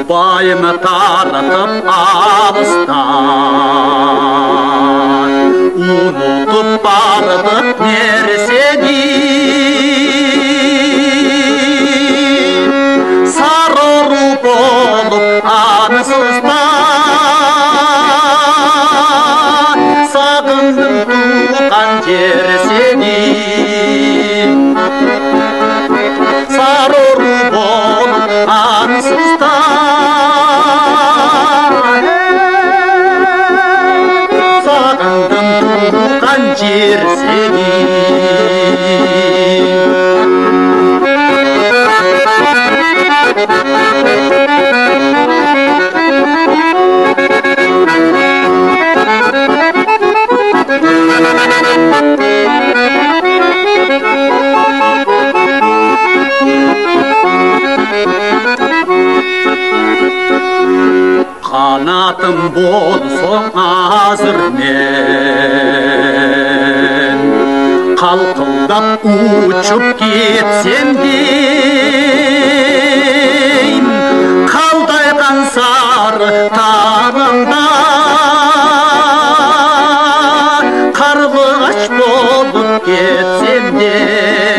Ubaim ta ta сары ұру болып ансыздан сағындым туған жер қанатым болсаң азыр мен қалқылдап ұшып кетсем дейм қалдайған сары таңымда қарлығаш болып кетсем де